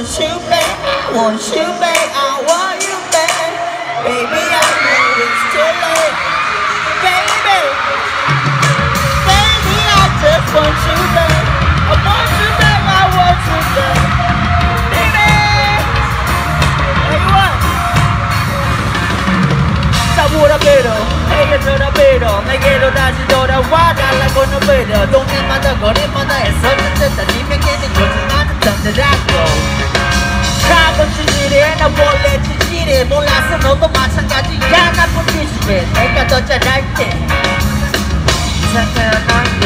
want you back, I want you back. Baby, I know it's too late. Baby, baby, I just want you back. I want you back, I want you back. Baby, where you at? Sabura pero, ella llora pero, me quiero dar si llora guarda la con no pero, donde manda gore manda eso, te te ni me quiere yo te manda donde la go. 나 원래 지지래 몰라서 너도 마찬가지야 나쁜 짓이래 내가 더 잘할게. 이상한 건데